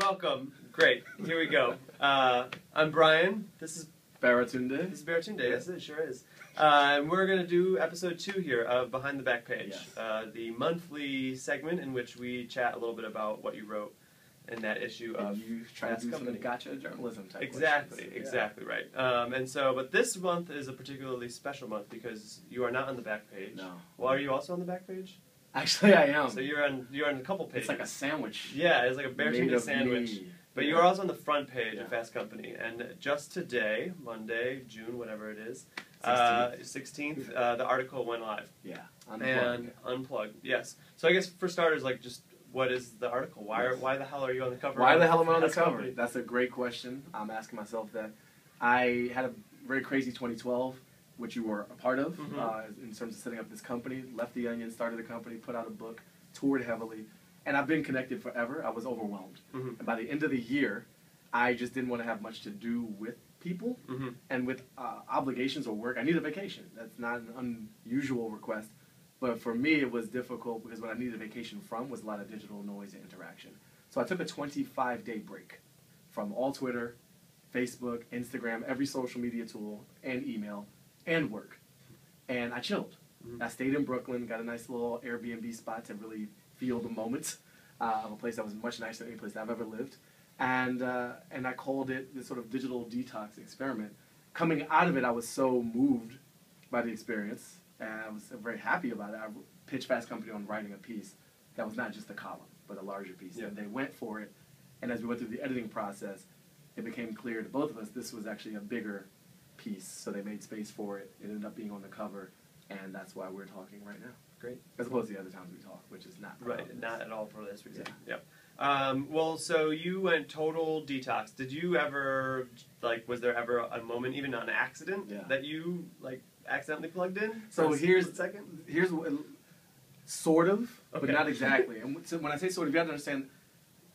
Welcome. Great. Here we go. Uh, I'm Brian. This is Baratunde. this is Baratunde. Yes, it sure is. Uh, and we're going to do episode two here of Behind the Back Page, Yes. uh, the monthly segment in which we chat a little bit about what you wrote in that issue of you try to do Company. some gotcha journalism type Exactly, questions. Yeah. exactly right. Um, and so, but this month is a particularly special month because you are not on the back page. No. Well, are you also on the back page? Actually, I am. So you're on you're on a couple pages. it's like a sandwich. yeah, it's like a made Baratunde sandwich. me. But Yeah. you are also on the front page Yeah. of Fast Company, and just today, Monday, June, whatever it is, uh, 16th, uh, the article went live Yeah. and Unplugged. unplugged. Yes. So I guess for starters, like, just what is the article? Why are, why the hell are you on the cover? Why the hell am I on the Fast cover? Company? That's a great question. I'm asking myself that. I had a very crazy 2012, which you were a part of, Mhm. uh, in terms of setting up this company. Left the Onion, started a company, put out a book, toured heavily, and I've been connected forever. I was overwhelmed, Mhm. and by the end of the year, I just didn't want to have much to do with people. Mhm. and with uh, obligations or work, I need a vacation. That's not an unusual request, but for me, it was difficult because what I needed a vacation from was a lot of digital noise and interaction. So I took a 25 day break from all Twitter, Facebook, Instagram, every social media tool, and email, and work. And I chilled. Mhm. I stayed in Brooklyn, got a nice little Airbnb spot to really feel the moment uh, of a place that was much nicer than any place I've ever lived. And, uh, and I called it this sort of digital detox experiment. Coming out of it, I was so moved by the experience, and I was very happy about it. I pitched Fast Company on writing a piece that was not just a column, but a larger piece. Yeah. And they went for it. And as we went through the editing process, it became clear to both of us this was actually a bigger piece. So they made space for it. It ended up being on the cover, and that's why we're talking right now. Great. As opposed to the other times we talk, which is not Right, this. not at all for this reason. Yep. Um, well, so you went total detox. Did you ever, like, was there ever a moment, even an accident, Yeah. that you, like, accidentally plugged in? So here's- second. Here's what, sort of, Okay. but not exactly. and so when I say sort of, you have to understand.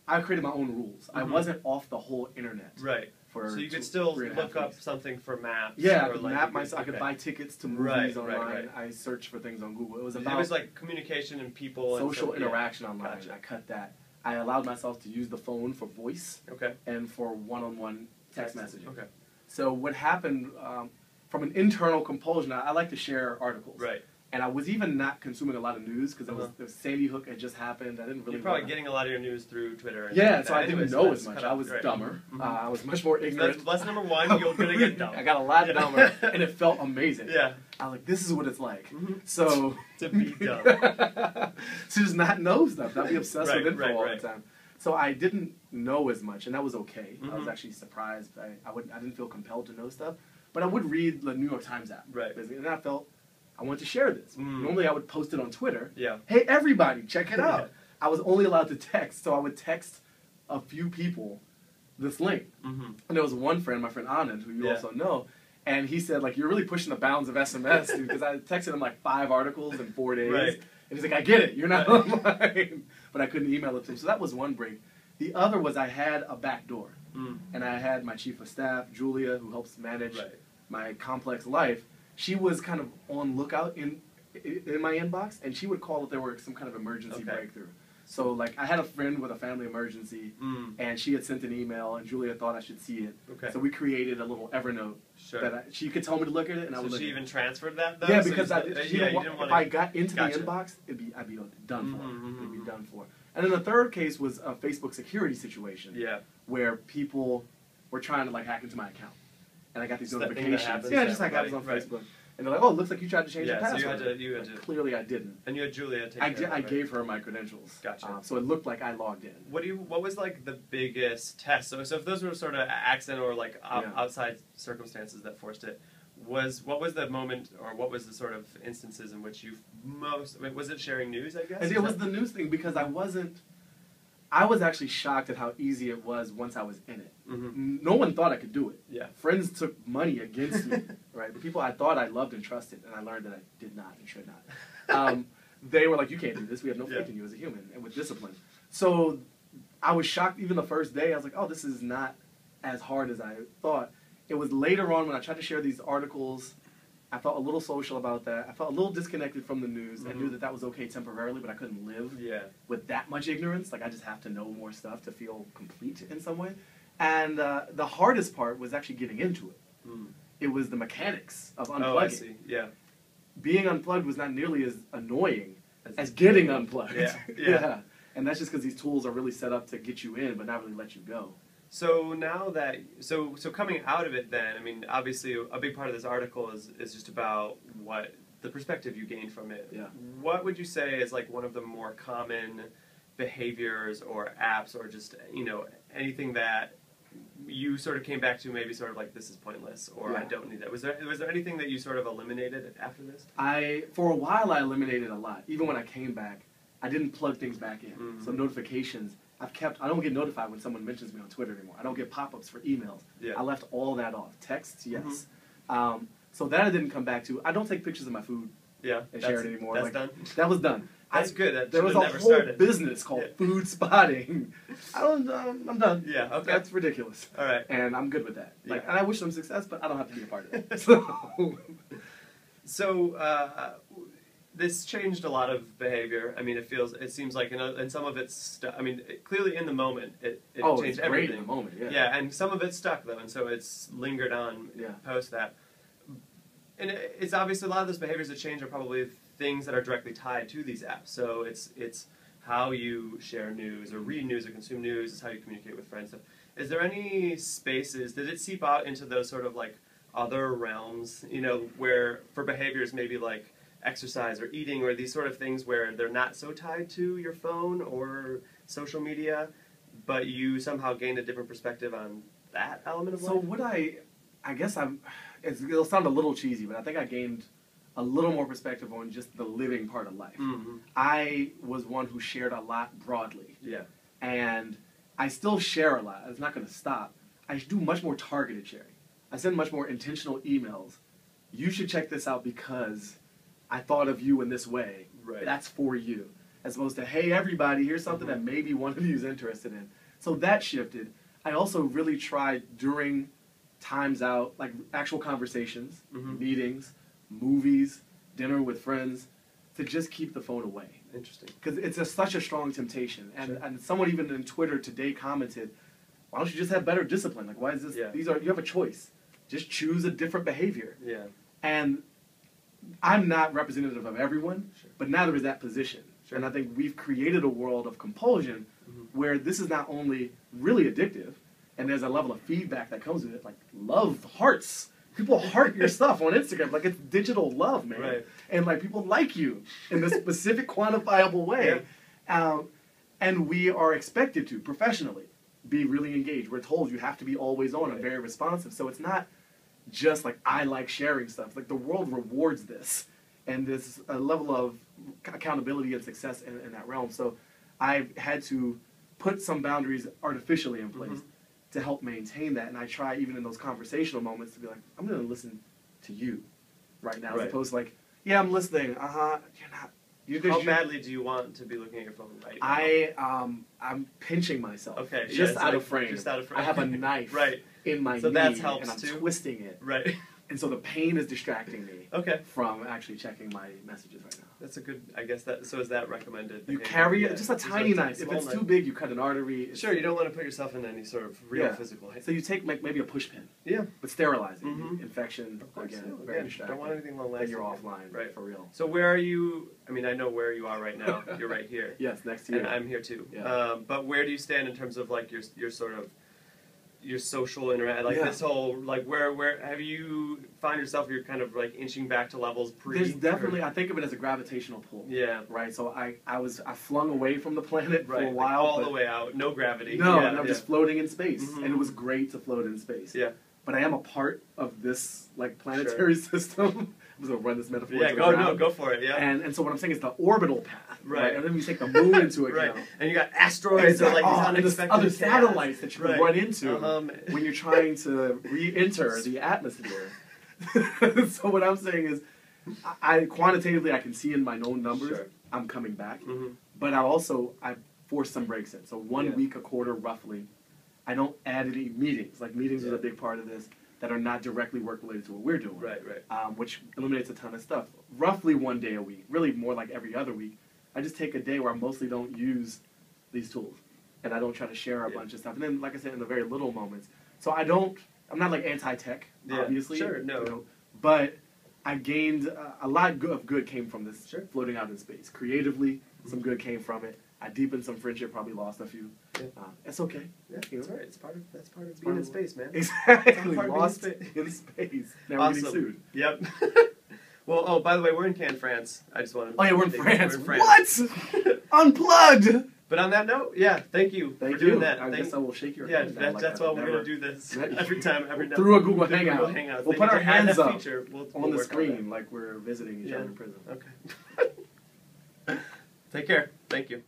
I created my own rules. I Mhm. wasn't off the whole internet. Right. For So you could still three and a half look up something for maps. Yeah, I could like, map myself. I could buy tickets to movies right, online. right. I searched for things on Google. It was It about was like communication and people. and social so- yeah. interaction online. Gotcha. I cut that. I allowed myself to use the phone for voice Okay. and for one-on-one text messaging. Okay. So what happened um, from an internal compulsion? I, I like to share articles, Right. And I was even not consuming a lot of news because Uh-huh. the Sandy Hook had just happened. I didn't really. You're probably wanna- getting a lot of your news through Twitter. And Yeah, stuff so like I didn't know as much. I was right. dumber. Mhm. Uh, I was much more ignorant. that's lesson number one. You're gonna get dumb. I got a lot Yeah. dumber, and it felt amazing. Yeah. I was like, "This is what it's like." Mhm. So To be dumb. to just not know stuff, not be obsessed Right, with info right, all right. the time. So I didn't know as much, and that was okay. I was Mhm. actually surprised. I, I would I didn't feel compelled to know stuff, but I would read the New York Times app, Right. basically, and I felt I want to share this. Mm. Normally, I would post it on Twitter. Yeah. Hey, everybody, check it out. I was only allowed to text, so I would text a few people this link. Mm-hmm. And there was one friend, my friend Anand, who you Yeah. also know, and he said, like, you're really pushing the bounds of SMS, dude, because I texted him like five articles in four days. Right. And he's like, I get it, you're not Right. online. but I couldn't email it to him. So that was one break. The other was I had a back door. Mm. And I had my chief of staff, Julia, who helps manage Right. my complex life. She was kind of on lookout in in my inbox, and she would call if there were some kind of emergency Okay. breakthrough. So, like, I had a friend with a family emergency, Mm. and she had sent an email, and Julia thought I should see it. Okay. So we created a little Evernote Sure. that I, she could tell me to look at it, and I so would she even transferred that though. Yeah, So because I, uh, yeah, if I got into Gotcha. the inbox, it'd be I'd be done for. Mhm, mhm, It'd be mhm. done for. And then the third case was a Facebook security situation Yeah. where people were trying to like hack into my account, and I got these It's that thing that notifications. yeah, just like happens on everybody, right. Facebook, and they're like, "Oh, it looks like you tried to change Yeah, your so you password." had to- you had to- Clearly, I didn't. And you had Julia take I, care di- of I right? gave her my credentials. Gotcha. Um, so it looked like I logged in. What do you? What was like the biggest test? So, so if those were sort of accident or like o- Yeah. outside circumstances that forced it, was what was the moment or what was the sort of instances in which you most? I mean, was it sharing news? I guess. It was the news thing because I wasn't. I was actually shocked at how easy it was once I was in it. Mhm. No one thought I could do it. Yeah. Friends took money against me, right? The people I thought I loved and trusted, and I learned that I did not and should not. Um, they were like, "You can't do this. We have no faith Yeah. in you as a human, and with discipline." So I was shocked. Even the first day, I was like, "Oh, this is not as hard as I thought." It was later on when I tried to share these articles. I felt a little social about that. I felt a little disconnected from the news. I knew Mhm. that that was okay temporarily, but I couldn't live Yeah. with that much ignorance. Like I just have to know more stuff to feel complete in some way. And uh, the hardest part was actually getting into it. Mm. It was the mechanics of unplugging. Oh, I see. Yeah. Being unplugged was not nearly as annoying as getting unplugged. Yeah, yeah. And that's just because these tools are really set up to get you in, but not really let you go. So now that so so coming out of it, then I mean, obviously, a big part of this article is is just about what the perspective you gained from it. Yeah. What would you say is like one of the more common behaviors or apps or just you know anything that you sort of came back to maybe sort of like this is pointless or I don't need that. Was there was there anything that you sort of eliminated after this? I for a while I eliminated a lot. Even when I came back, I didn't plug things back in. Mhm. So notifications, I've kept. I don't get notified when someone mentions me on Twitter anymore. I don't get pop-ups for emails. Yeah. I left all that off. Texts, yes. Um, so that I didn't come back to. I don't take pictures of my food Yeah. and share it anymore. That's Like, done. That was done. That's I- good. That There was a whole started. business called Yeah. Foodspotting. I don't. Um, I'm done. Yeah. Okay. That's ridiculous. All right. And I'm good with that. Like, Yeah. and I wish them success, but I don't have to be a part of it. So, So uh, this changed a lot of behavior. I mean, it feels, it seems like, in, a, and some of it's, stu- I mean, it, clearly in the moment, it, it oh, changed everything. in the moment. Yeah. yeah. and some of it stuck though, and so it's lingered on Yeah. post that. And it, it's obviously a lot of those behaviors that change are probably things that are directly tied to these apps. So it's it's how you share news or read news or consume news. It's how you communicate with friends. So is there any spaces? Did it seep out into those sort of like other realms? You know, where for behaviors maybe like exercise or eating or these sort of things where they're not so tied to your phone or social media, but you somehow gained a different perspective on that element of life? So would I, I guess I'm, it's, it'll sound a little cheesy, but I think I gained a little more perspective on just the living part of life. Mhm. I was one who shared a lot broadly, Yeah. and I still share a lot. It's not going to stop. I do much more targeted sharing. I send much more intentional emails. You should check this out because I thought of you in this way. Right. That's for you. As opposed to, hey, everybody, here's something that maybe one of you is interested in. So that shifted. I also really tried during times out, like actual conversations, Mhm. meetings, movies, dinner with friends, to just keep the phone away Interesting. because it's a, such a strong temptation. And Sure. and someone even in Twitter today commented, "Why don't you just have better discipline? Like, why is this? Yeah. These are you have a choice. Just choose a different behavior." Yeah. And I'm not representative of everyone, Sure. but neither is that position. Sure. And I think we've created a world of compulsion Mhm. where this is not only really addictive, and there's a level of feedback that comes with it, like love hearts. People heart your stuff on Instagram, like it's digital love, man. Right. And like people like you in this specific, quantifiable way. Um, and we are expected to professionally be really engaged. We're told you have to be always on and very responsive. So it's not just like I like sharing stuff. Like the world rewards this, and there's a level of accountability and success in, in that realm. So I've had to put some boundaries artificially in place Mhm. to help maintain that. And I try even in those conversational moments to be like, I'm going to listen to you right now, Right. as opposed to like, yeah, I'm listening. Uh huh. You're not. You're How badly do you want to be looking at your phone right now? I um I'm pinching myself. Okay, Just it's out like of frame. just out of frame. I have a knife Right. In my So knee that helps and I'm too? twisting it. Right. And so the pain is distracting me Okay. from actually checking my messages right now. That's a good. I guess that. So is that recommended? You carry Yeah, it just a tiny a knife. If it's too big, you cut an artery. It's- Sure, you don't want to put yourself in any sort of real Yeah. physical. So you take like, maybe a push pin, yeah. but sterilizing Mhm. infection course. again. yeah, very again, distracting. don't want anything long lasting. you're offline, Right. For real. So where are you? I mean, I know where you are right now. You're right here. Yes, next to you. and I'm here too. Yeah. Um, but where do you stand in terms of like your your sort of your social interact like Yeah. this whole like where where have you find yourself you're kind of like inching back to levels pre There's definitely. I think of it as a gravitational pull. yeah Right. So I I was I flung away from the planet right for a like while. all the way out no gravity No, yeah, and I'm yeah. just floating in space, Mhm. and it was great to float in space. yeah But I am a part of this like planetary system. I'm just gonna run this metaphor. yeah go no go for it yeah And and so what I'm saying is the orbital path, Right. And then you take the moon into right and you got asteroids or Exact- like oh, these and unexpected other satellites that you Right. run into Um, when you're trying to re-enter the atmosphere. so what I'm saying is, I, I quantitatively I can see in my known numbers Sure. I'm coming back, mhm. but I also I force some breaks in. So one Yeah. week a quarter roughly. I don't add any meetings. Like meetings was Yeah. a big part of this. That are not directly work related to what we're doing. Right, right. Um, which eliminates a ton of stuff. Roughly one day a week, really more like every other week. I just take a day where I mostly don't use these tools, and I don't try to share a Yeah. bunch of stuff. And then, like I said, in the very little moments. So I don't. I'm not like anti-tech, Yeah, obviously. sure, no. you know, but I gained uh, a lot of good came from this Sure. floating out in space. Creatively, some good came from it. I deepened some friendship, probably lost a few. Yeah. Uh, it's okay. Yeah, You that's right. It's part of that's part of It's being part in space, man. Exactly. part in Lost space. in space. Now we're Awesome. getting sued. Yep. well, oh, by the way, we're in Cannes, France. I just wanted. To oh yeah, we're in France. We're in France. What? Unplugged. But on that note, yeah, thank you Thank for doing you. that. I Thank- guess I will shake your yeah, hand. now that, like that's why we're gonna do this every time. Every Through a Google Through Hangout. Hangouts. We'll They put our hands up feature. We'll, we'll on the work screen like we're visiting each Yeah. other in prison. Okay. Take care. Thank you.